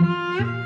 Música